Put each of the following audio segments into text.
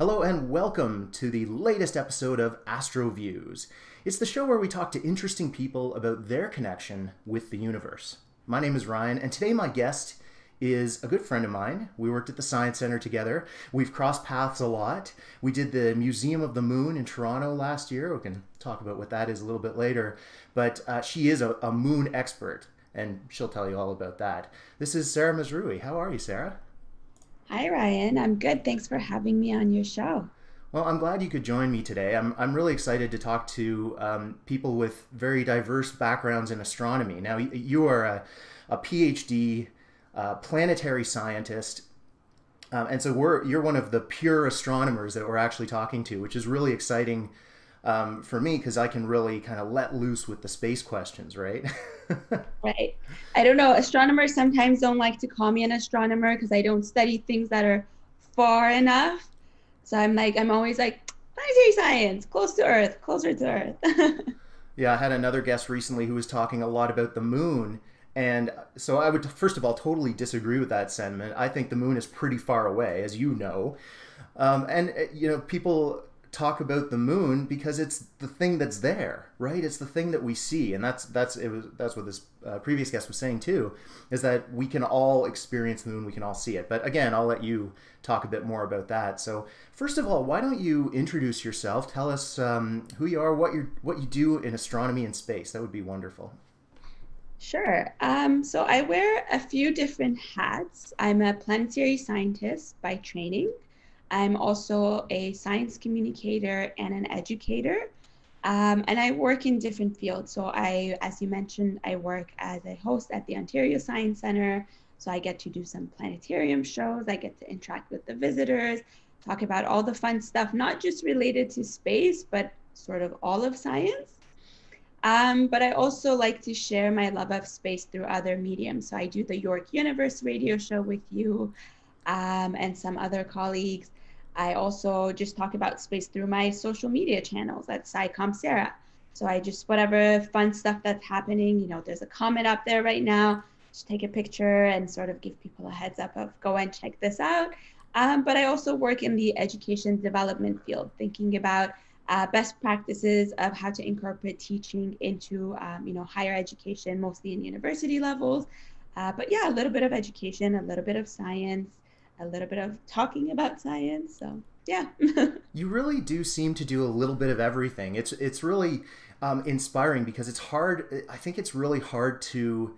Hello and welcome to the latest episode of Astroviews. It's the show where we talk to interesting people about their connection with the universe. My name is Ryan, and today my guest is a good friend of mine. We worked at the Science Center together. We've crossed paths a lot. We did the Museum of the Moon in Toronto last year. We can talk about what that is a little bit later. But uh, she is a, a moon expert, and she'll tell you all about that. This is Sara Mazrouei. How are you, Sara? Hi, Ryan. I'm good. Thanks for having me on your show. Well, I'm glad you could join me today. I'm, I'm really excited to talk to um, people with very diverse backgrounds in astronomy. Now, you are a, a PhD uh, planetary scientist, um, and so we're you're one of the pure astronomers that we're actually talking to, which is really exciting um, for me because I can really kind of let loose with the space questions, right? right. I don't know. Astronomers sometimes don't like to call me an astronomer because I don't study things that are far enough. So I'm like, I'm always like, planetary science, close to Earth, closer to Earth. yeah, I had another guest recently who was talking a lot about the moon. And so I would, first of all, totally disagree with that sentiment. I think the moon is pretty far away, as you know. Um, and, uh, you know, people talk about the moon because it's the thing that's there, right? It's the thing that we see, and that's that's it was that's what this uh, previous guest was saying too, is that we can all experience the moon, we can all see it. But again, I'll let you talk a bit more about that. So first of all, why don't you introduce yourself? Tell us um, who you are, what you what you do in astronomy and space. That would be wonderful. Sure. Um, so I wear a few different hats. I'm a planetary scientist by training. I'm also a science communicator and an educator. Um, and I work in different fields. So I, as you mentioned, I work as a host at the Ontario Science Center. So I get to do some planetarium shows. I get to interact with the visitors, talk about all the fun stuff, not just related to space, but sort of all of science. Um, but I also like to share my love of space through other mediums. So I do the York Universe radio show with you um, and some other colleagues. I also just talk about space through my social media channels at SciComm Sara. So I just whatever fun stuff that's happening, you know, there's a comet up there right now. Just take a picture and sort of give people a heads up of go and check this out. Um, but I also work in the education development field, thinking about uh, best practices of how to incorporate teaching into, um, you know, higher education, mostly in university levels. Uh, but yeah, a little bit of education, a little bit of science, a little bit of talking about science. So yeah. you really do seem to do a little bit of everything. It's it's really um, inspiring because it's hard. I think it's really hard to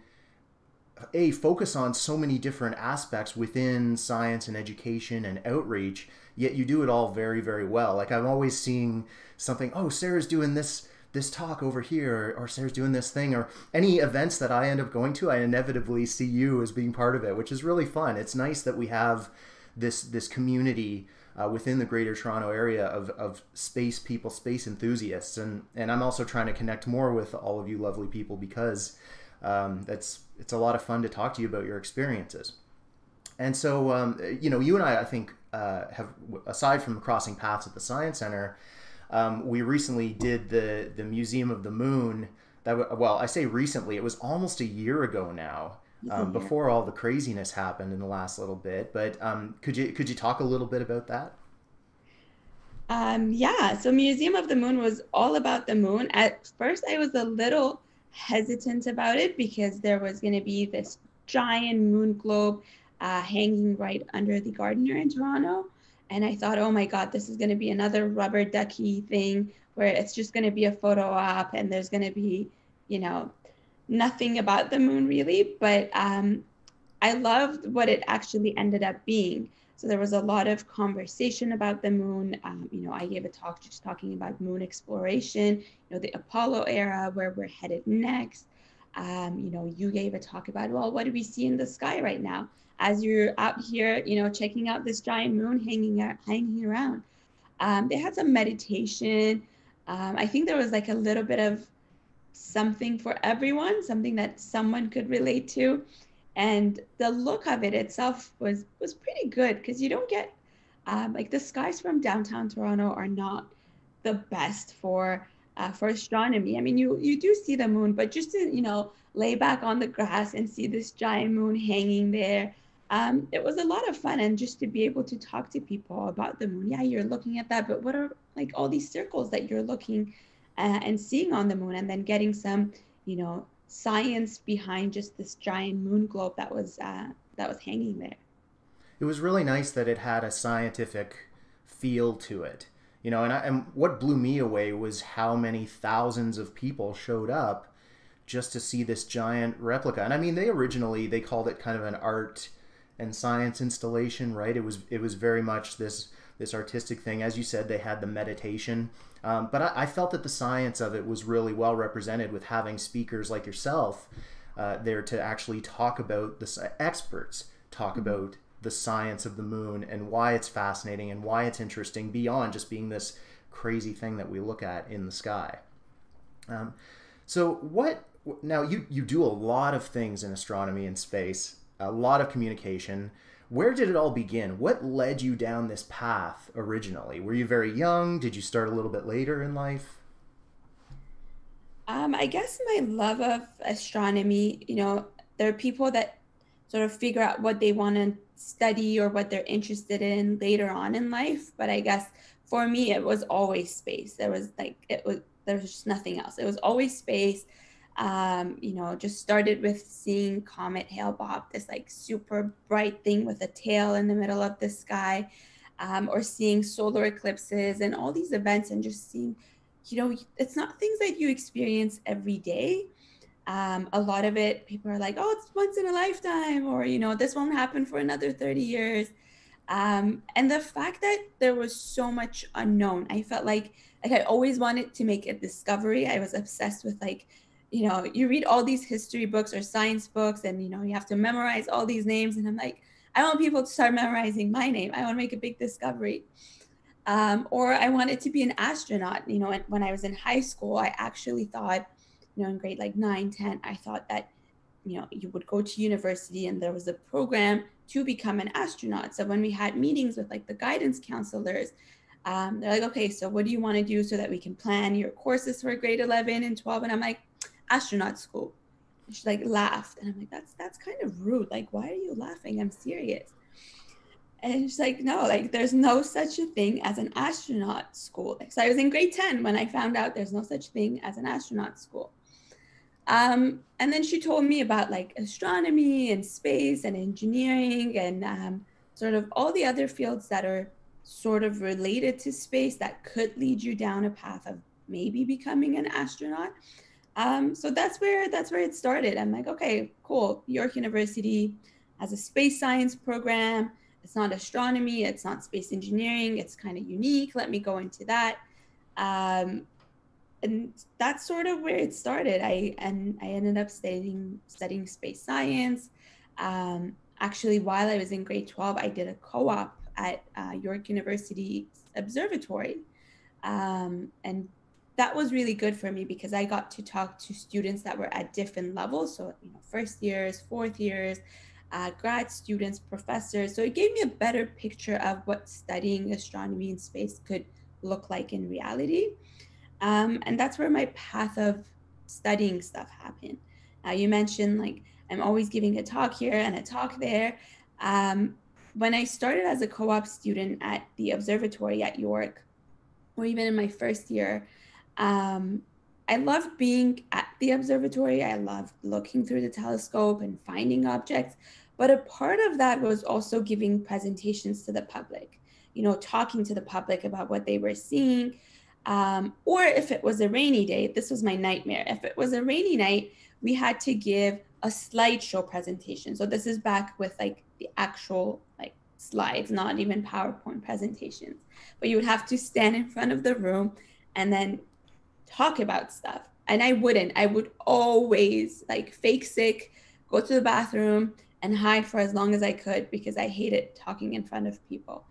a focus on so many different aspects within science and education and outreach. Yet you do it all very very well. Like I'm always seeing something. Oh, Sara's doing this this talk over here or, Sara's doing this thing or any events that I end up going to, I inevitably see you as being part of it, which is really fun. It's nice that we have this this community uh, within the Greater Toronto area of, of space people, space enthusiasts, and and I'm also trying to connect more with all of you lovely people because um, that's it's a lot of fun to talk to you about your experiences. And so, um, you know, you and I, I think, uh, have aside from crossing paths at the Science Center, um, we recently did the the Museum of the Moon. That well, I say recently. It was almost a year ago now. Um, before all the craziness happened in the last little bit, but um, could you could you talk a little bit about that? Um, yeah, so Museum of the Moon was all about the moon. At first, I was a little hesitant about it because there was going to be this giant moon globe uh, hanging right under the Gardiner in Toronto. And I thought, oh my God, this is going to be another rubber ducky thing where it's just going to be a photo op and there's going to be, you know, nothing about the moon really. But um, I loved what it actually ended up being. So there was a lot of conversation about the moon. Um, you know, I gave a talk just talking about moon exploration, you know, the Apollo era, where we're headed next. Um, you know, you gave a talk about, well, what do we see in the sky right now? As you're out here, you know, checking out this giant moon hanging out, hanging around. Um, they had some meditation. Um, I think there was like a little bit of something for everyone, something that someone could relate to, and the look of it itself was was pretty good because you don't get um, like the skies from downtown Toronto are not the best for uh, for astronomy. I mean, you you do see the moon, but just to you know lay back on the grass and see this giant moon hanging there um, it was a lot of fun and just to be able to talk to people about the moon yeah you're looking at that but what are like all these circles that you're looking uh, and seeing on the moon and then getting some you know science behind just this giant moon globe that was uh, that was hanging there. It was really nice that it had a scientific feel to it you know and, I, and what blew me away was how many thousands of people showed up just to see this giant replica. And i mean they originally they called it kind of an art and science installation, right? It was it was very much this this artistic thing. As you said, they had the meditation, um, but I, I, felt that the science of it was really well represented with having speakers like yourself uh, there to actually talk about the experts talk mm-hmm. about the science of the moon and why it's fascinating and why it's interesting beyond just being this crazy thing that we look at in the sky. Um, so what now you you do a lot of things in astronomy and space a lot of communication. Where did it all begin? What led you down this path originally? Were you very young? Did you start a little bit later in life? Um, I guess my love of astronomy, you know, there are people that sort of figure out what they want to study or what they're interested in later on in life. But I guess for me, it was always space. There was like, it was, there was just nothing else. It was always space um, you know, just started with seeing Comet Hale Bopp, this like super bright thing with a tail in the middle of the sky, um, or seeing solar eclipses and all these events and just seeing, you know, it's not things that you experience every day. Um, a lot of it, people are like, oh, it's once in a lifetime, or, you know, this won't happen for another 30 years. Um, and the fact that there was so much unknown, I felt like, like I always wanted to make a discovery. I was obsessed with like, you know, you read all these history books or science books and, you know, you have to memorize all these names. And I'm like, I want people to start memorizing my name. I want to make a big discovery. Um, or I wanted to be an astronaut. You know, when I was in high school, I actually thought, you know, in grade like nine, 10, I thought that, you know, you would go to university and there was a program to become an astronaut. So when we had meetings with like the guidance counselors, um, they're like, okay, so what do you want to do so that we can plan your courses for grade 11 and 12? And I'm like, astronaut school. And she like laughed. And I'm like, that's that's kind of rude. Like, why are you laughing? I'm serious. And she's like, no, like there's no such a thing as an astronaut school. So I was in grade 10 when I found out there's no such thing as an astronaut school. Um, and then she told me about like astronomy and space and engineering and um, sort of all the other fields that are sort of related to space that could lead you down a path of maybe becoming an astronaut. Um, so that's where that's where it started. I'm like, okay, cool. York University has a space science program. It's not astronomy. It's not space engineering. It's kind of unique. Let me go into that. Um, and that's sort of where it started. I and I ended up studying studying space science. Um, actually, while I was in grade 12, I did a co-op at uh, York University Observatory, um, and that was really good for me because I got to talk to students that were at different levels. So, you know, first years, fourth years, uh, grad students, professors. So it gave me a better picture of what studying astronomy in space could look like in reality. Um, and that's where my path of studying stuff happened. Uh, you mentioned like I'm always giving a talk here and a talk there. Um, when I started as a co op student at the observatory at York, or even in my first year, um, I loved being at the observatory. I loved looking through the telescope and finding objects. But a part of that was also giving presentations to the public, you know, talking to the public about what they were seeing. Um, or if it was a rainy day, this was my nightmare. If it was a rainy night, we had to give a slideshow presentation. So this is back with like the actual like slides, not even PowerPoint presentations. But you would have to stand in front of the room and then talk about stuff. And I wouldn't. I would always like fake sick, go to the bathroom and hide for as long as I could because I hated talking in front of people.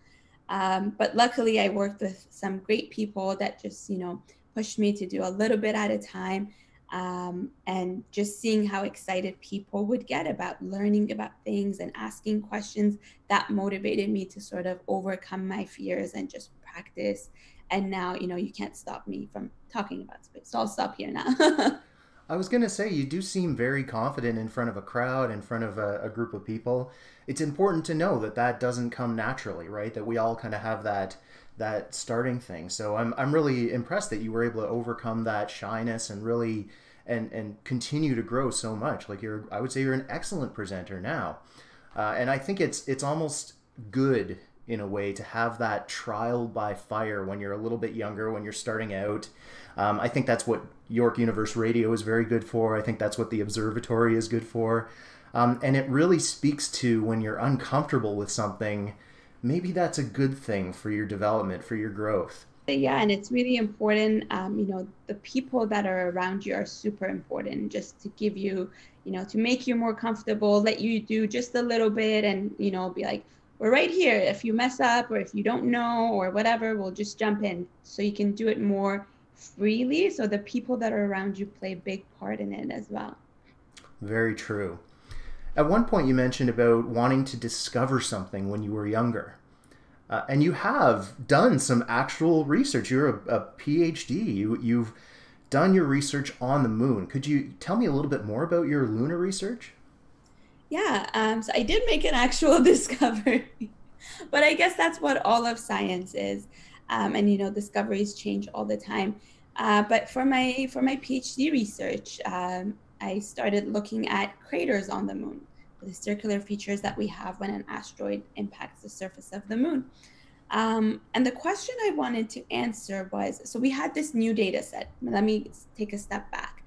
Um, but luckily, I worked with some great people that just, you know, pushed me to do a little bit at a time. Um, and just seeing how excited people would get about learning about things and asking questions that motivated me to sort of overcome my fears and just practice and now you know you can't stop me from talking about space so i'll stop here now I was going to say, you do seem very confident in front of a crowd, in front of a, a, group of people. It's important to know that that doesn't come naturally, right? That we all kind of have that that starting thing. So I'm, I'm really impressed that you were able to overcome that shyness and really and and continue to grow so much. Like you're, I would say you're an excellent presenter now, uh, and I think it's it's almost good in a way to have that trial by fire when you're a little bit younger, when you're starting out. Um, I think that's what York Universe Radio is very good for. I think that's what the Observatory is good for. Um, and it really speaks to when you're uncomfortable with something, maybe that's a good thing for your development, for your growth. Yeah, and it's really important. Um, you know, the people that are around you are super important just to give you, you know, to make you more comfortable, let you do just a little bit and, you know, be like, we're right here. If you mess up or if you don't know or whatever, we'll just jump in so you can do it more freely. So the people that are around you play a big part in it as well. Very true. At one point, you mentioned about wanting to discover something when you were younger. Uh, and you have done some actual research. You're a, a PhD. You, you've done your research on the moon. Could you tell me a little bit more about your lunar research? Yeah, um, so I did make an actual discovery, but I guess that's what all of science is, um, and you know discoveries change all the time. Uh, but for my for my PhD research, um, I started looking at craters on the moon, the circular features that we have when an asteroid impacts the surface of the moon. Um, and the question I wanted to answer was so we had this new data set. Let me take a step back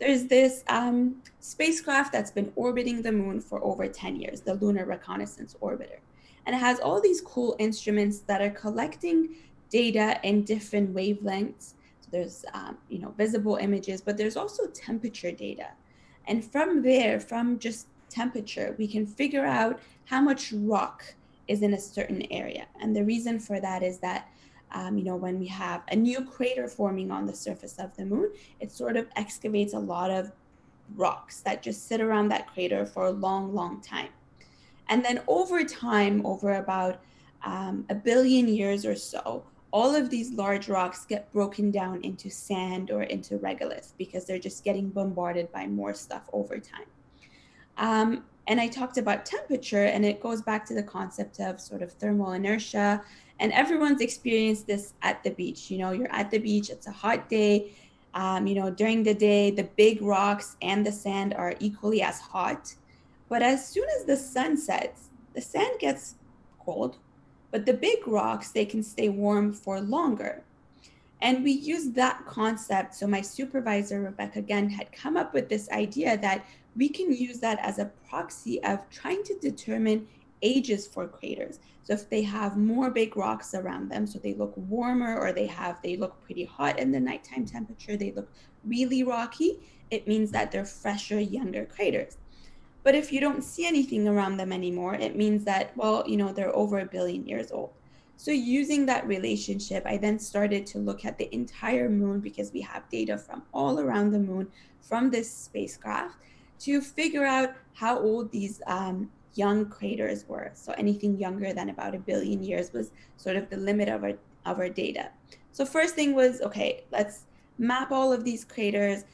there's this um, spacecraft that's been orbiting the moon for over 10 years, the Lunar Reconnaissance Orbiter. And it has all these cool instruments that are collecting data in different wavelengths. So there's, um, you know, visible images, but there's also temperature data. And from there, from just temperature, we can figure out how much rock is in a certain area. And the reason for that is that um, you know, when we have a new crater forming on the surface of the moon, it sort of excavates a lot of rocks that just sit around that crater for a long, long time. And then over time, over about um, a billion years or so, all of these large rocks get broken down into sand or into regolith because they're just getting bombarded by more stuff over time. Um, and I talked about temperature, and it goes back to the concept of sort of thermal inertia and everyone's experienced this at the beach you know you're at the beach it's a hot day um, you know during the day the big rocks and the sand are equally as hot. But as soon as the sun sets the sand gets cold but the big rocks they can stay warm for longer. And we use that concept. So my supervisor Rebecca Ghent had come up with this idea that we can use that as a proxy of trying to determine ages for craters. So if they have more big rocks around them, so they look warmer or they have they look pretty hot in the nighttime temperature, they look really rocky, it means that they're fresher, younger craters. But if you don't see anything around them anymore, it means that, well, you know, they're over a billion years old. So using that relationship, I then started to look at the entire moon because we have data from all around the moon from this spacecraft to figure out how old these um, young craters were. So anything younger than about a billion years was sort of the limit of our, of our data. So first thing was, okay, let's map all of these craters,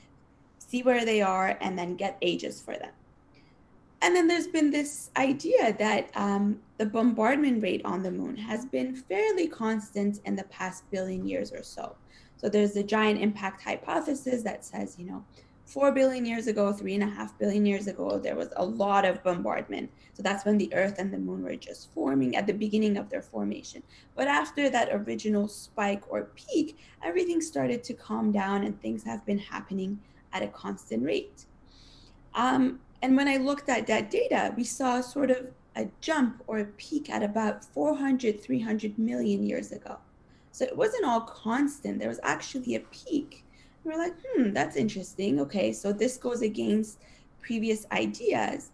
see where they are, and then get ages for them. And then there's been this idea that um, the bombardment rate on the moon has been fairly constant in the past billion years or so. So there's the giant impact hypothesis that says, you know, four billion years ago, three and a half billion years ago, there was a lot of bombardment. So that's when the Earth and the Moon were just forming at the beginning of their formation. But after that original spike or peak, everything started to calm down and things have been happening at a constant rate. Um, and when I looked at that data, we saw sort of a jump or a peak at about 400, 300 million years ago. So it wasn't all constant, there was actually a peak we're like, hmm, that's interesting. Okay, so this goes against previous ideas.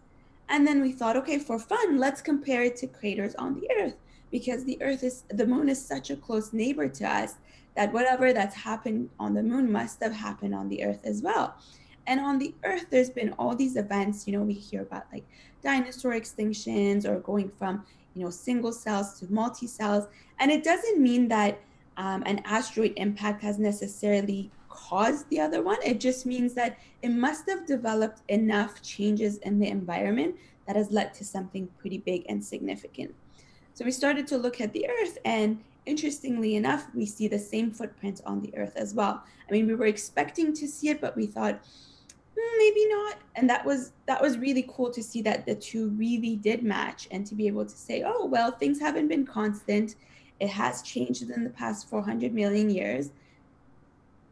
And then we thought, okay, for fun, let's compare it to craters on the Earth because the Earth is, the moon is such a close neighbor to us that whatever that's happened on the moon must have happened on the Earth as well. And on the Earth, there's been all these events, you know, we hear about like dinosaur extinctions or going from, you know, single cells to multi cells. And it doesn't mean that um, an asteroid impact has necessarily caused the other one. It just means that it must have developed enough changes in the environment that has led to something pretty big and significant. So we started to look at the Earth, and interestingly enough, we see the same footprint on the Earth as well. I mean, we were expecting to see it, but we thought mm, maybe not, and that was that was really cool to see that the two really did match, and to be able to say, oh well, things haven't been constant. It has changed in the past 400 million years.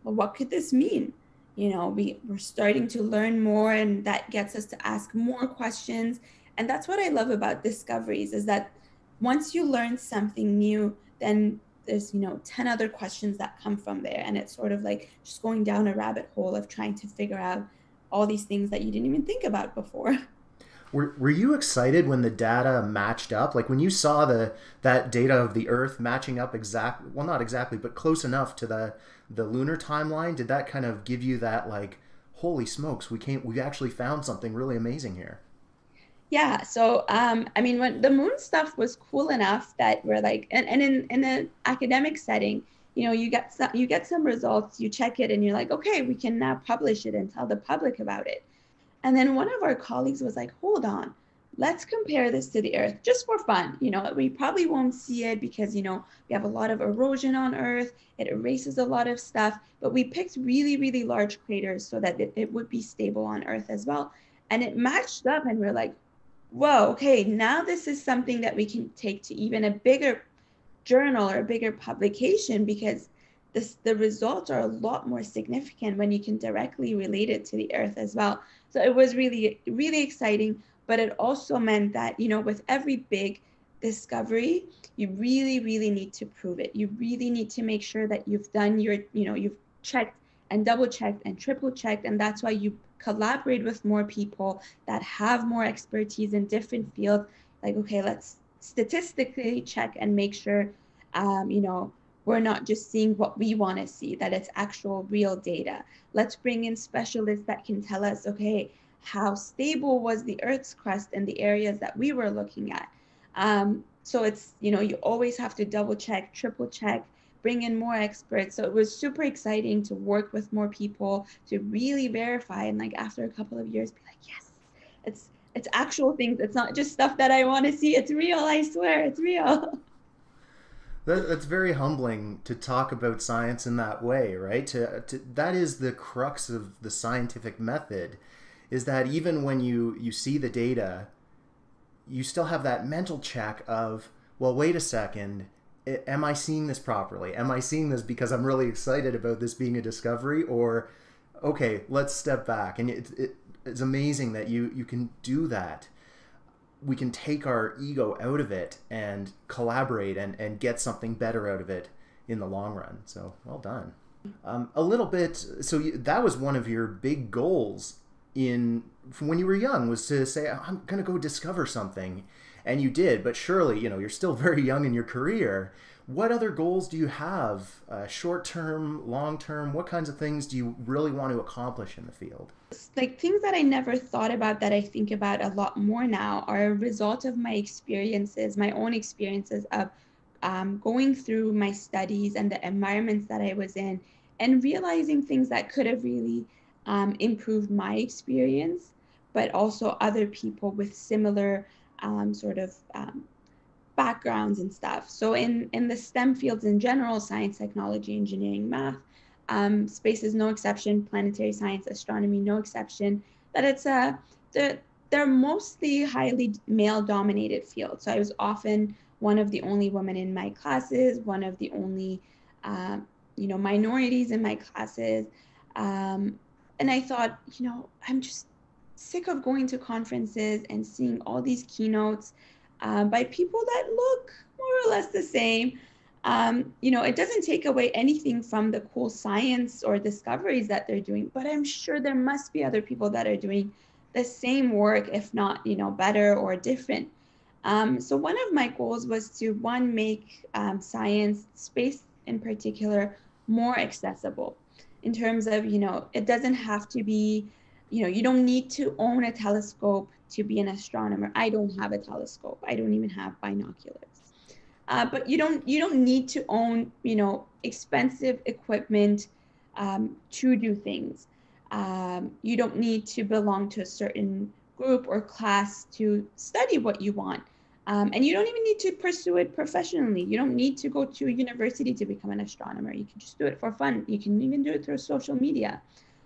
Well, what could this mean? You know, we, we're starting to learn more, and that gets us to ask more questions. And that's what I love about discoveries is that once you learn something new, then there's you know 10 other questions that come from there and it's sort of like just going down a rabbit hole of trying to figure out all these things that you didn't even think about before Were, were you excited when the data matched up? Like when you saw the that data of the Earth matching up exactly, well, not exactly, but close enough to the the lunar timeline. Did that kind of give you that like, holy smokes, we came, we actually found something really amazing here? Yeah. So, um, I mean, when the moon stuff was cool enough that we're like, and, and in in an academic setting, you know, you get some you get some results, you check it, and you're like, okay, we can now publish it and tell the public about it. And then one of our colleagues was like, hold on, let's compare this to the Earth just for fun. You know, we probably won't see it because, you know, we have a lot of erosion on Earth, it erases a lot of stuff, but we picked really, really large craters so that it, it would be stable on Earth as well. And it matched up, and we're like, whoa, okay, now this is something that we can take to even a bigger journal or a bigger publication because this, the results are a lot more significant when you can directly relate it to the earth as well. So it was really, really exciting. But it also meant that, you know, with every big discovery, you really, really need to prove it. You really need to make sure that you've done your, you know, you've checked and double checked and triple checked. And that's why you collaborate with more people that have more expertise in different fields. Like, okay, let's statistically check and make sure, um, you know, we're not just seeing what we want to see, that it's actual real data. Let's bring in specialists that can tell us, okay, how stable was the Earth's crust in the areas that we were looking at. Um, so it's, you know, you always have to double check, triple check, bring in more experts. So it was super exciting to work with more people to really verify. And like after a couple of years, be like, yes, it's it's actual things. It's not just stuff that I want to see. It's real. I swear, it's real. That's very humbling to talk about science in that way, right? To, to, that is the crux of the scientific method, is that even when you you see the data, you still have that mental check of, well, wait a second, am I seeing this properly? Am I seeing this because I'm really excited about this being a discovery, or okay, let's step back? And it, it, it's amazing that you you can do that we can take our ego out of it and collaborate and, and get something better out of it in the long run. So well done. Um, a little bit. So you, that was one of your big goals in from when you were young was to say I'm going to go discover something, and you did. But surely you know you're still very young in your career. What other goals do you have? Uh, short term long term what kinds of things do you really want to accomplish in the field? Like things that i never thought about that i think about a lot more now are a result of my experiences my own experiences of um, going through my studies and the environments that i was in and realizing things that could have really um, improved my experience but also other people with similar um, sort of um, backgrounds and stuff. So in in the STEM fields in general, science, technology, engineering, math, um, space is no exception. Planetary science, astronomy, no exception. That it's a they're, they're mostly highly male-dominated fields. So I was often one of the only women in my classes, one of the only uh, you know minorities in my classes, um, and I thought, you know, I'm just sick of going to conferences and seeing all these keynotes um, by people that look more or less the same. Um, you know, it doesn't take away anything from the cool science or discoveries that they're doing, but I'm sure there must be other people that are doing the same work, if not, you know, better or different. Um, so one of my goals was to one make um, science space in particular more accessible in terms of you know it doesn't have to be you know you don't need to own a telescope to be an astronomer. I don't have a telescope. I don't even have binoculars. uh, but you don't you don't need to own you know expensive equipment um, to do things. Um, you don't need to belong to a certain group or class to study what you want. Um, and you don't even need to pursue it professionally. You don't need to go to a university to become an astronomer. You can just do it for fun. You can even do it through social media.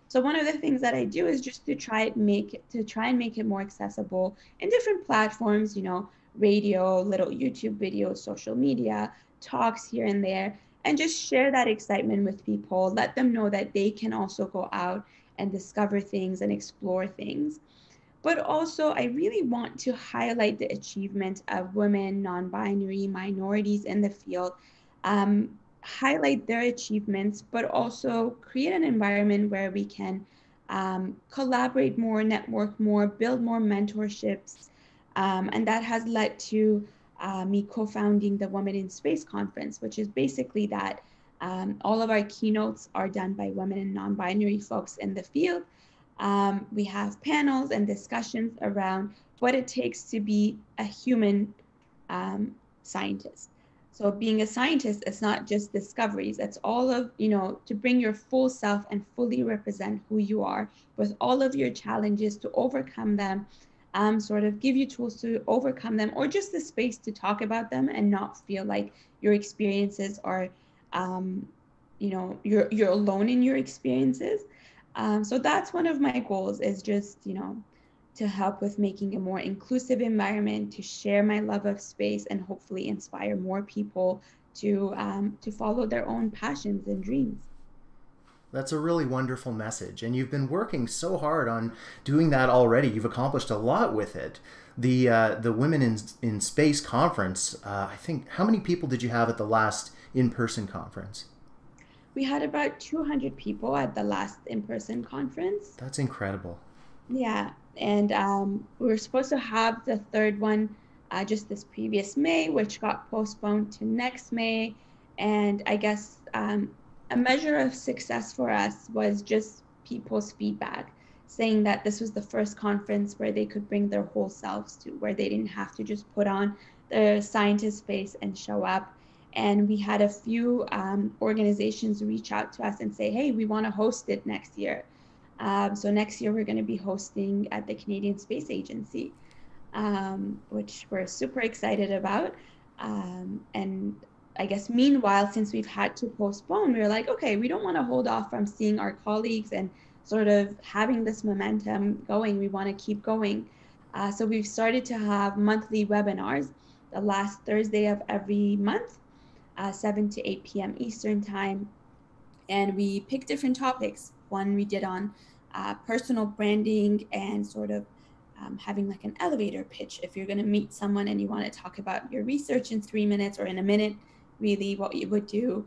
So one of the things that I do is just to try make to try and make it more accessible in different platforms, you know, radio, little YouTube videos, social media, talks here and there, and just share that excitement with people. Let them know that they can also go out and discover things and explore things but also I really want to highlight the achievement of women, non binary, minorities in the field, um, highlight their achievements, but also create an environment where we can um, collaborate more, network more, build more mentorships. Um, and that has led to uh, me co founding the Women in Space Conference, which is basically that. Um, all of our keynotes are done by women and non binary folks in the field. Um, we have panels and discussions around what it takes to be a human um, scientist. So being a scientist is not just discoveries. It's all of, you know, to bring your full self and fully represent who you are with all of your challenges to overcome them, um, sort of give you tools to overcome them or just the space to talk about them and not feel like your experiences are, um, you know, you're, you're alone in your experiences. Um, so that's one of my goals is just, you know, to help with making a more inclusive environment, to share my love of space and hopefully inspire more people to, um, to follow their own passions and dreams. That's a really wonderful message. And you've been working so hard on doing that already. You've accomplished a lot with it. The, uh, the Women in, in Space conference, uh, I think, how many people did you have at the last in person conference? We had about 200 people at the last in-person conference. That's incredible. Yeah and um, we were supposed to have the third one uh, just this previous may which got postponed to next may. And i guess um, a measure of success for us was just people's feedback saying that this was the first conference where they could bring their whole selves to where they didn't have to just put on the scientist face and show up and we had a few um, organizations reach out to us and say, hey, we want to host it next year. Um, so next year we're going to be hosting at the Canadian Space Agency, um, which we're super excited about. Um, and I guess meanwhile, since we've had to postpone, we were like, okay, we don't want to hold off from seeing our colleagues and sort of having this momentum going. We want to keep going. Uh, so we've started to have monthly webinars the last Thursday of every month uh, 7 to 8 p.m. Eastern Time. And we picked different topics. One we did on uh, personal branding and sort of um, having like an elevator pitch. If you're going to meet someone and you want to talk about your research in three minutes or in a minute, really what you would do.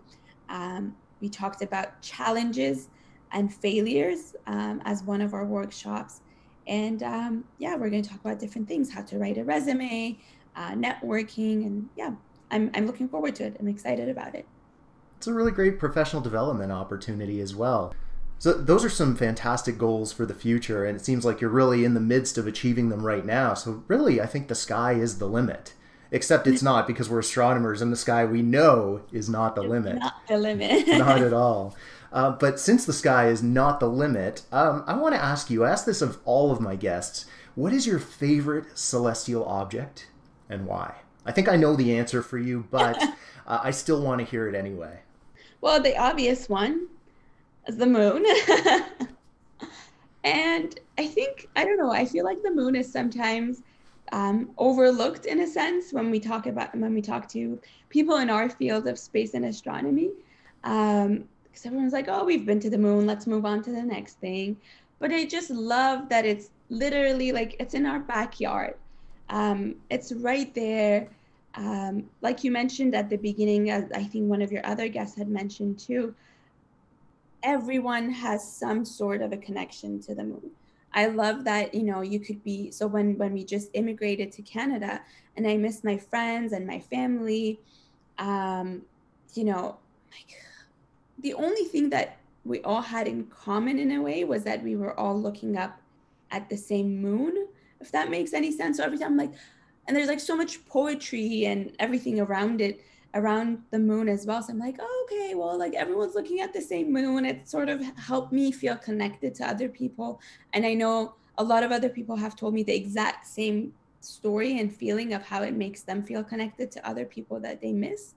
Um, we talked about challenges and failures um, as one of our workshops. And um, yeah, we're going to talk about different things how to write a resume, uh, networking, and yeah, I'm, I'm looking forward to it. I'm excited about it. It's a really great professional development opportunity as well. So those are some fantastic goals for the future, and it seems like you're really in the midst of achieving them right now. So really, I think the sky is the limit. Except it's not because we're astronomers, and the sky we know is not the it's limit. Not the limit. not at all. Uh, but since the sky is not the limit, um, I want to ask you. I ask this of all of my guests. What is your favorite celestial object, and why? I think I know the answer for you, but uh, I still want to hear it anyway. Well, the obvious one is the moon. and I think, I don't know, I feel like the moon is sometimes um, overlooked in a sense when we talk about, when we talk to people in our field of space and astronomy. Um, because everyone's like, oh, we've been to the moon, let's move on to the next thing. But I just love that it's literally like it's in our backyard. Um, it's right there um, like you mentioned at the beginning, as I think one of your other guests had mentioned too, everyone has some sort of a connection to the moon. I love that, you know, you could be so when when we just immigrated to Canada and I missed my friends and my family, um, you know, like the only thing that we all had in common in a way was that we were all looking up at the same moon, if that makes any sense. So every time I'm like, and there's like so much poetry and everything around it around the moon as well. So i'm like oh, okay well like everyone's looking at the same moon. It sort of helped me feel connected to other people. And i know a lot of other people have told me the exact same story and feeling of how it makes them feel connected to other people that they miss.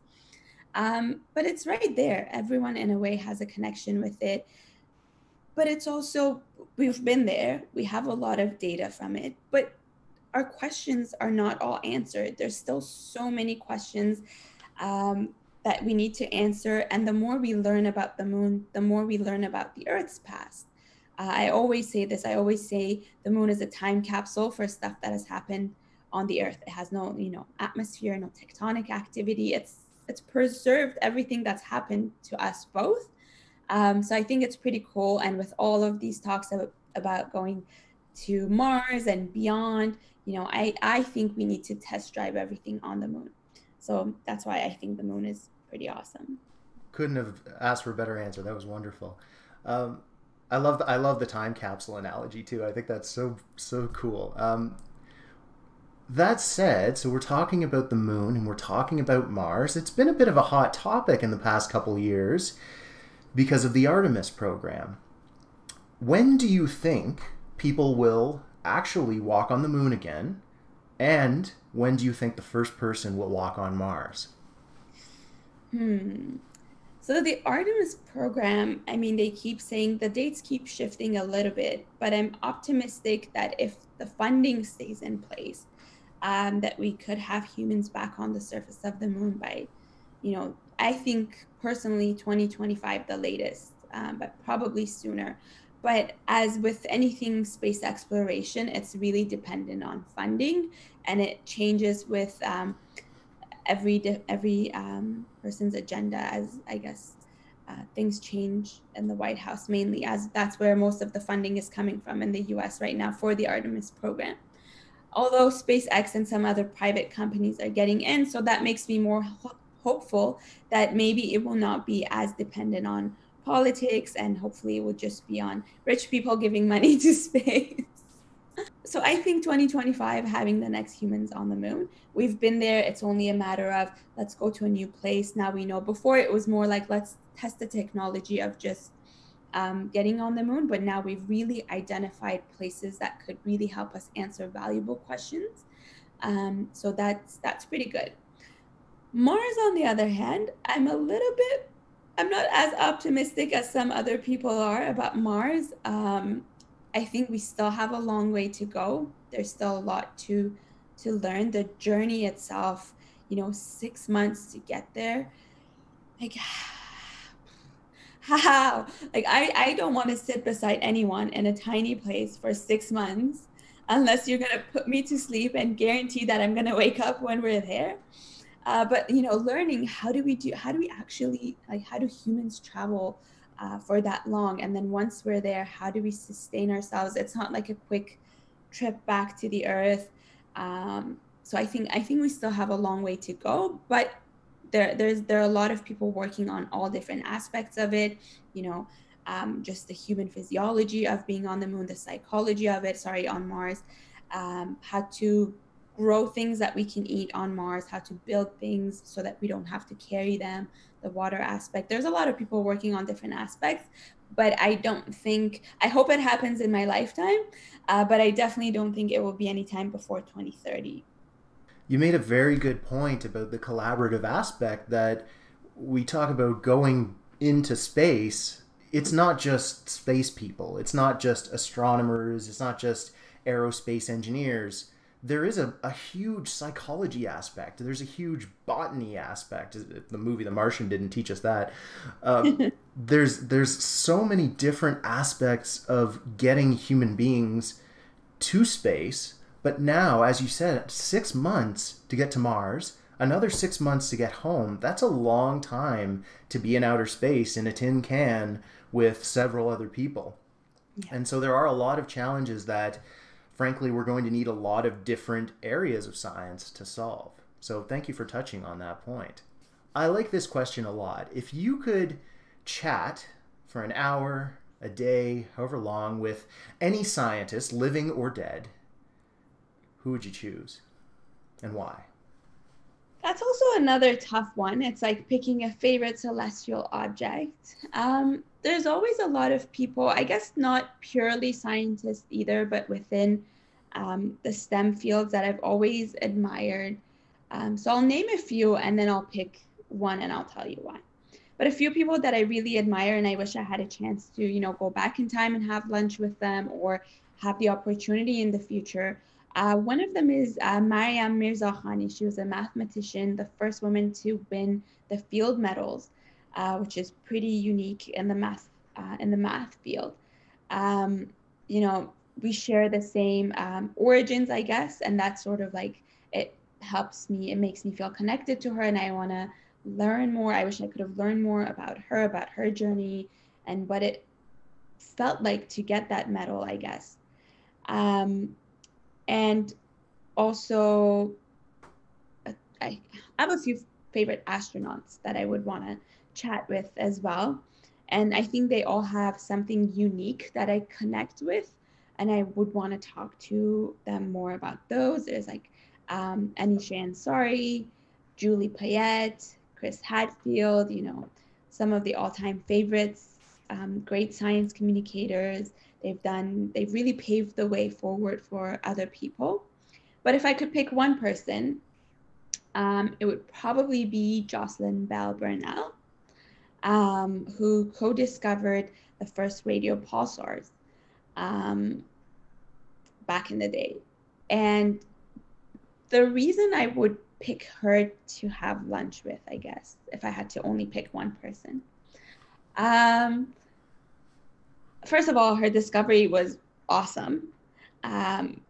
Um, but it's right there. Everyone in a way has a connection with it. But it's also we've been there. We have a lot of data from it. But our questions are not all answered. There's still so many questions um, that we need to answer. And the more we learn about the moon the more we learn about the earth's past. Uh, i always say this. I always say the moon is a time capsule for stuff that has happened on the earth. It has no you know atmosphere no tectonic activity. It's it's preserved everything that's happened to us both. Um, so I think it's pretty cool. And with all of these talks about, about going to Mars and beyond, you know, I, I think we need to test drive everything on the moon. So that's why I think the moon is pretty awesome. Couldn't have asked for a better answer. That was wonderful. Um, I love the, I love the time capsule analogy too. I think that's so so cool. Um, that said, so we're talking about the moon and we're talking about Mars. It's been a bit of a hot topic in the past couple years because of the Artemis program. When do you think people will actually walk on the moon again? And when do you think the first person will walk on Mars? Hmm. So the Artemis program, I mean, they keep saying the dates keep shifting a little bit, but I'm optimistic that if the funding stays in place, um, that we could have humans back on the surface of the moon by, you know, I think personally 2025 the latest, um, but probably sooner. But as with anything space exploration, it's really dependent on funding, and it changes with um, every every um, person's agenda. As I guess uh, things change in the White House, mainly as that's where most of the funding is coming from in the U.S. right now for the Artemis program although SpaceX and some other private companies are getting in. So that makes me more hopeful that maybe it will not be as dependent on politics and hopefully it will just be on rich people giving money to space. so I think 2025 having the next humans on the moon. We've been there. It's only a matter of let's go to a new place. Now we know. Before it was more like let's test the technology of just um, getting on the moon, but now we've really identified places that could really help us answer valuable questions. Um, so that's that's pretty good. Mars, on the other hand, I'm a little bit, I'm not as optimistic as some other people are about Mars. Um, I think we still have a long way to go. There's still a lot to to learn. The journey itself, you know, six months to get there. Like how? Like I, I don't want to sit beside anyone in a tiny place for six months unless you're gonna put me to sleep and guarantee that I'm gonna wake up when we're there uh, but you know learning how do we do how do we actually like how do humans travel uh, for that long? And then once we're there how do we sustain ourselves? It's not like a quick trip back to the earth. Um, so i think i think we still have a long way to go but there there's there are a lot of people working on all different aspects of it you know um, just the human physiology of being on the moon the psychology of it sorry on mars um, how to grow things that we can eat on Mars, how to build things so that we don't have to carry them, the water aspect. There's a lot of people working on different aspects, but I don't think, I hope it happens in my lifetime, uh, but I definitely don't think it will be any time before 2030. You made a very good point about the collaborative aspect that we talk about going into space. It's not just space people, it's not just astronomers, it's not just aerospace engineers there is a, a huge psychology aspect. There's a huge botany aspect. The movie The Martian didn't teach us that. Um, there's there's so many different aspects of getting human beings to space. But now, as you said, six months to get to Mars, another six months to get home. That's a long time to be in outer space in a tin can with several other people. Yeah. And so there are a lot of challenges that frankly, we're going to need a lot of different areas of science to solve. So thank you for touching on that point. I like this question a lot. If you could chat for an hour, a day, however long, with any scientist, living or dead, who would you choose? and why? That's also another tough one. It's like picking a favorite celestial object. Um, there's always a lot of people, I guess not purely scientists either, but within um, the STEM fields that I've always admired. Um, so I'll name a few and then I'll pick one and I'll tell you why. But a few people that I really admire and I wish I had a chance to, you know, go back in time and have lunch with them or have the opportunity in the future. Uh, one of them is uh, Maryam Mirzakhani. She was a mathematician, the first woman to win the field medals, uh, which is pretty unique in the math uh, in the math field. Um, you know, we share the same um, origins, I guess, and that's sort of like it helps me. It makes me feel connected to her, and I want to learn more. I wish I could have learned more about her, about her journey, and what it felt like to get that medal. I guess. Um, and also I have a few favorite astronauts that I would want to chat with as well. And I think they all have something unique that I connect with. And I would want to talk to them more about those. There's like um, Anousheh Ansari, Julie Payette, Chris Hadfield, you know, some of the all time favorites, um, great science communicators. They've done, they've really paved the way forward for other people. But if I could pick one person, um, it would probably be Jocelyn Bell Burnell, um, who co discovered the first radio pulsars um, back in the day. And the reason I would pick her to have lunch with, I guess, if I had to only pick one person. Um, first of all, her discovery was awesome. Um,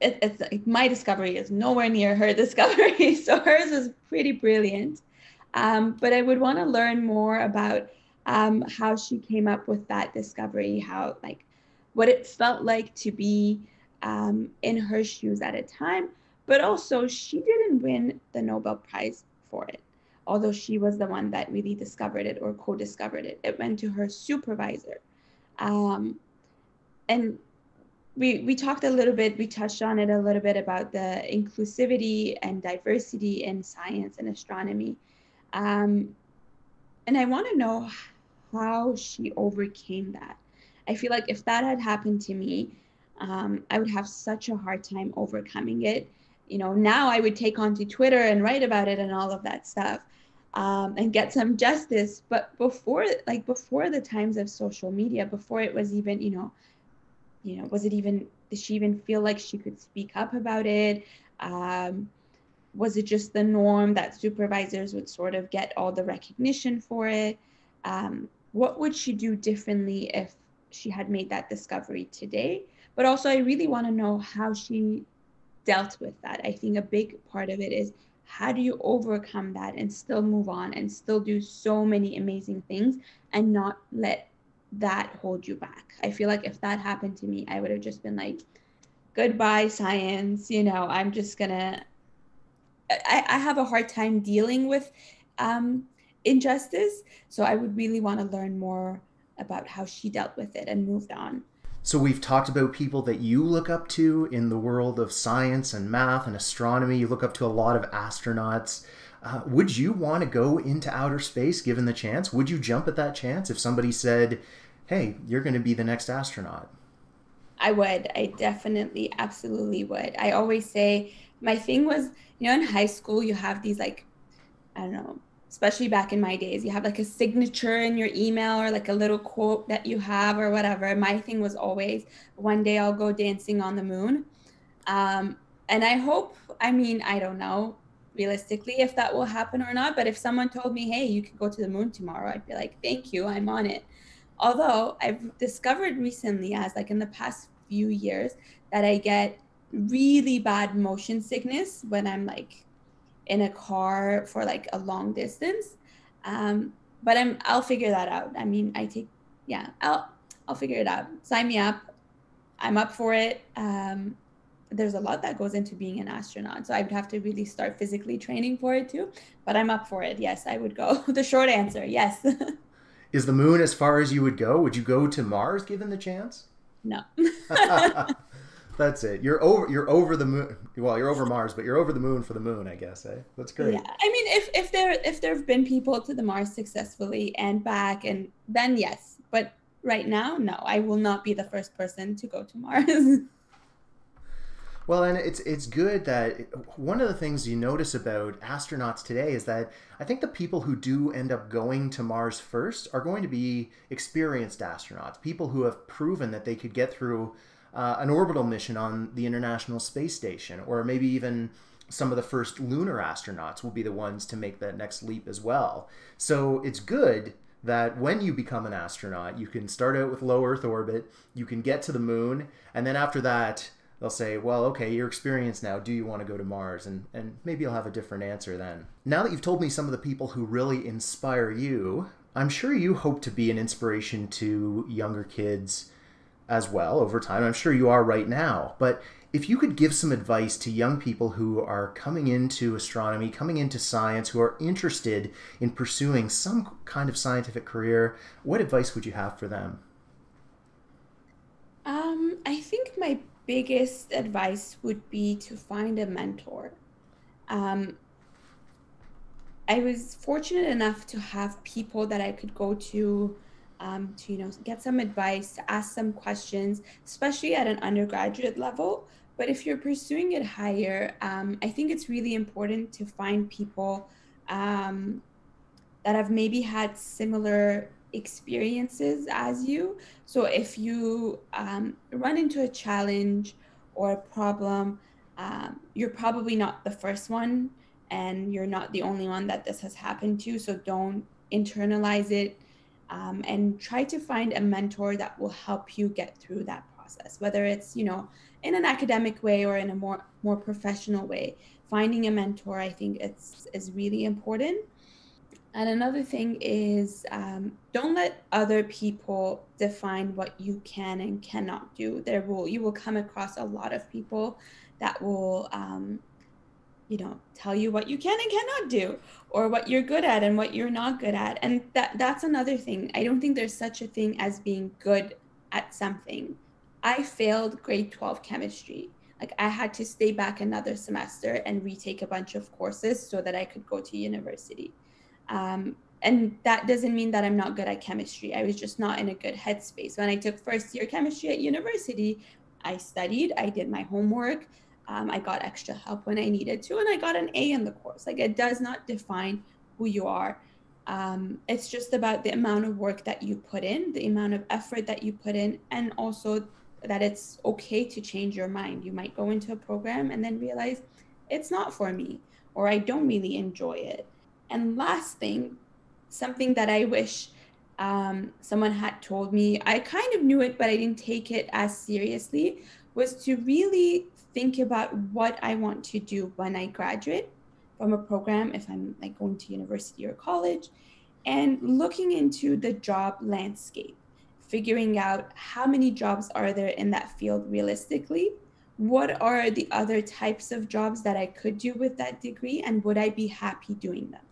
it, it's like my discovery is nowhere near her discovery, so hers is pretty brilliant. Um, but I would want to learn more about um, how she came up with that discovery, how like what it felt like to be um, in her shoes at a time. But also, she didn't win the Nobel Prize for it although she was the one that really discovered it or co-discovered it. It went to her supervisor. Um, and we, we talked a little bit, we touched on it a little bit about the inclusivity and diversity in science and astronomy. Um, and I want to know how she overcame that. I feel like if that had happened to me, um, I would have such a hard time overcoming it. You know, now I would take onto Twitter and write about it and all of that stuff um, and get some justice. But before, like before the times of social media, before it was even, you know, you know, was it even? Did she even feel like she could speak up about it? Um, was it just the norm that supervisors would sort of get all the recognition for it? Um, what would she do differently if she had made that discovery today? But also, I really want to know how she dealt with that. I think a big part of it is how do you overcome that and still move on and still do so many amazing things and not let that hold you back i feel like if that happened to me i would have just been like goodbye science you know i'm just gonna i, I have a hard time dealing with um, injustice so i would really want to learn more about how she dealt with it and moved on so we've talked about people that you look up to in the world of science and math and astronomy. You look up to a lot of astronauts. Uh, would you want to go into outer space given the chance? Would you jump at that chance if somebody said, "Hey, you're going to be the next astronaut"? I would. I definitely, absolutely would. I always say my thing was, you know, in high school you have these like, I don't know, especially back in my days you have like a signature in your email or like a little quote that you have or whatever my thing was always one day i'll go dancing on the moon um, and i hope i mean i don't know realistically if that will happen or not but if someone told me hey you can go to the moon tomorrow i'd be like thank you i'm on it although i've discovered recently as like in the past few years that i get really bad motion sickness when i'm like in a car for like a long distance. Um, but I'm I'll figure that out. I mean, I take yeah, I'll I'll figure it out. Sign me up. I'm up for it. Um, there's a lot that goes into being an astronaut, so I'd have to really start physically training for it too. But I'm up for it. Yes, I would go. the short answer, yes. Is the moon as far as you would go? Would you go to Mars given the chance? No. That's it. You're over. You're over the moon. Well, you're over Mars, but you're over the moon for the moon, I guess. Eh? That's great. Yeah, I mean, if if there if there have been people to the Mars successfully and back, and then yes. But right now, no. I will not be the first person to go to Mars. Well, and it's it's good that one of the things you notice about astronauts today is that I think the people who do end up going to Mars first are going to be experienced astronauts, people who have proven that they could get through uh, an orbital mission on the International Space Station, or maybe even some of the first lunar astronauts will be the ones to make that next leap as well. So it's good that when you become an astronaut, you can start out with low Earth orbit, you can get to the moon, and then after that they'll say, well, okay, you're experienced now. Do you want to go to Mars? And, and maybe I'll have a different answer then. Now that you've told me some of the people who really inspire you, I'm sure you hope to be an inspiration to younger kids as well over time. I'm sure you are right now. But if you could give some advice to young people who are coming into astronomy, coming into science, who are interested in pursuing some kind of scientific career, what advice would you have for them? Um, I think my biggest advice would be to find a mentor. Um, I was fortunate enough to have people that I could go to um, to you know get some advice, to ask some questions, especially at an undergraduate level. But if you're pursuing it higher, um, I think it's really important to find people um, that have maybe had similar experiences as you. So if you um, run into a challenge or a problem, um, you're probably not the first one and you're not the only one that this has happened to. So don't internalize it um, and try to find a mentor that will help you get through that process, whether it's, you know, in an academic way or in a more more professional way. Finding a mentor, I think it's is really important. And another thing is um, don't let other people define what you can and cannot do. There will you will come across a lot of people that will um, you know tell you what you can and cannot do or what you're good at and what you're not good at. And that that's another thing. I don't think there's such a thing as being good at something. I failed grade 12 chemistry. Like i had to stay back another semester and retake a bunch of courses so that i could go to university um, and that doesn't mean that I'm not good at chemistry. I was just not in a good headspace. When I took first year chemistry at university, I studied, I did my homework, um, I got extra help when I needed to, and I got an A in the course. Like it does not define who you are. Um, it's just about the amount of work that you put in, the amount of effort that you put in, and also that it's okay to change your mind. You might go into a program and then realize it's not for me, or I don't really enjoy it. And last thing, something that I wish um, someone had told me, I kind of knew it, but I didn't take it as seriously, was to really think about what I want to do when I graduate from a program, if I'm like going to university or college, and looking into the job landscape, figuring out how many jobs are there in that field realistically what are the other types of jobs that I could do with that degree and would I be happy doing them?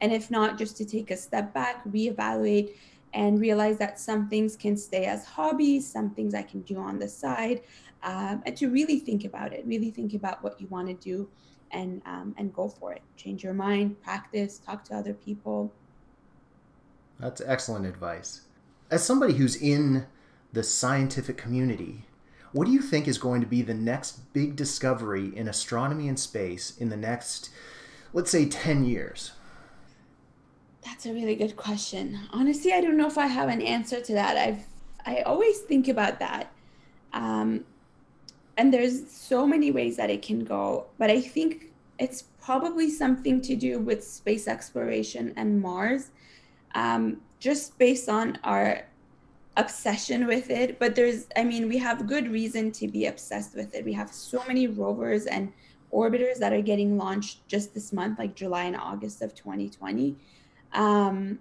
And if not, just to take a step back, reevaluate, and realize that some things can stay as hobbies, some things I can do on the side, um, and to really think about it, really think about what you want to do and, um, and go for it. Change your mind, practice, talk to other people. That's excellent advice. As somebody who's in the scientific community, what do you think is going to be the next big discovery in astronomy and space in the next, let's say, 10 years? That's a really good question. Honestly, I don't know if I have an answer to that. I've I always think about that. Um, and there's so many ways that it can go, but I think it's probably something to do with space exploration and Mars, um, just based on our obsession with it. But there's, I mean, we have good reason to be obsessed with it. We have so many rovers and orbiters that are getting launched just this month, like July and August of 2020. Um,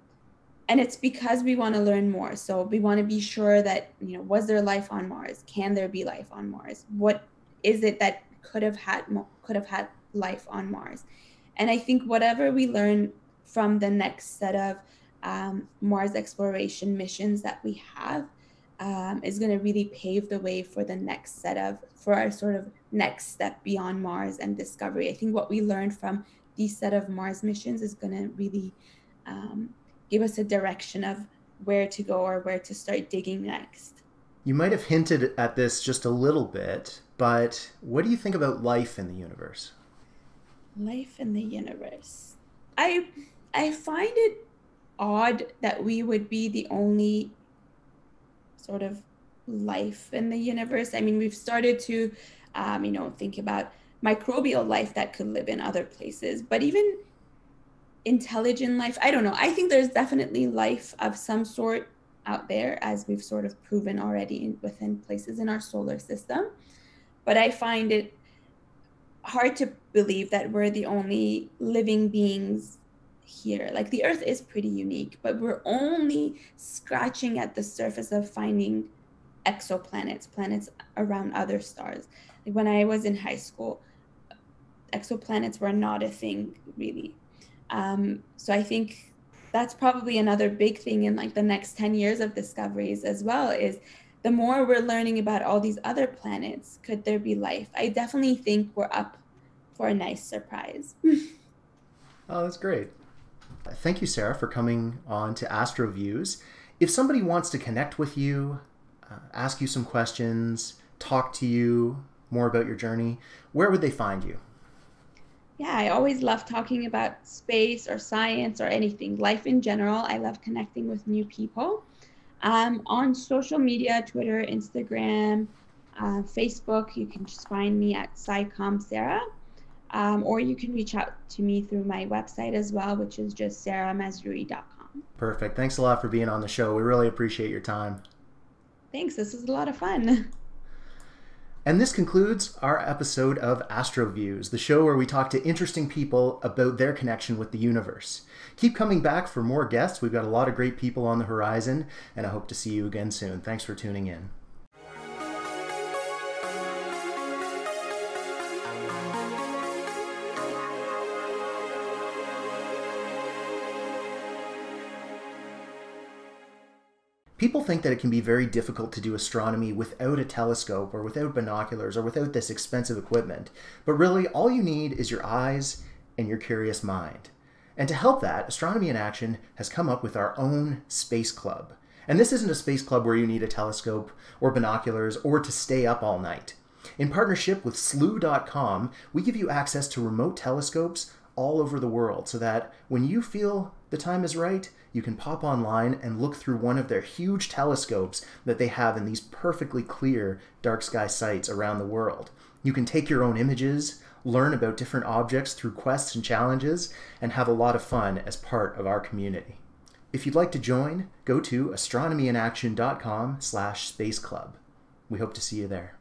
and it's because we want to learn more. So we want to be sure that, you know, was there life on Mars? Can there be life on Mars? What is it that could have had could have had life on Mars? And I think whatever we learn from the next set of um, Mars exploration missions that we have, um, is going to really pave the way for the next set of for our sort of next step beyond Mars and discovery. I think what we learned from these set of Mars missions is going to really um, give us a direction of where to go or where to start digging next. You might have hinted at this just a little bit, but what do you think about life in the universe? Life in the universe. I I find it odd that we would be the only sort of life in the universe. I mean, we've started to, um, you know, think about microbial life that could live in other places, but even intelligent life, I don't know. I think there's definitely life of some sort out there, as we've sort of proven already in, within places in our solar system. But I find it hard to believe that we're the only living beings here. Like the Earth is pretty unique, but we're only scratching at the surface of finding exoplanets, planets around other stars. Like when I was in high school, exoplanets were not a thing really. Um, so I think that's probably another big thing in like the next 10 years of discoveries as well is the more we're learning about all these other planets, could there be life? I definitely think we're up for a nice surprise. oh, that's great. Thank you, Sara, for coming on to Astroviews. If somebody wants to connect with you, uh, ask you some questions, talk to you more about your journey, where would they find you? Yeah, I always love talking about space or science or anything, life in general. I love connecting with new people. Um, on social media, Twitter, Instagram, uh, Facebook, you can just find me at SciComm Sara. Um, or you can reach out to me through my website as well, which is just saramazrouei.com. Perfect. Thanks a lot for being on the show. We really appreciate your time. Thanks. This was a lot of fun. And this concludes our episode of Astroviews, the show where we talk to interesting people about their connection with the universe. Keep coming back for more guests. We've got a lot of great people on the horizon, and I hope to see you again soon. Thanks for tuning in. People think that it can be very difficult to do astronomy without a telescope or without binoculars or without this expensive equipment, but really all you need is your eyes and your curious mind. And to help that, Astronomy in Action has come up with our own Space Club. And this isn't a space club where you need a telescope or binoculars or to stay up all night. In partnership with Slooh.com, we give you access to remote telescopes all over the world so that when you feel the time is right, you can pop online and look through one of their huge telescopes that they have in these perfectly clear dark sky sites around the world. You can take your own images, learn about different objects through quests and challenges, and have a lot of fun as part of our community. If you'd like to join, go to astronomyinaction.com slash spaceclub. We hope to see you there.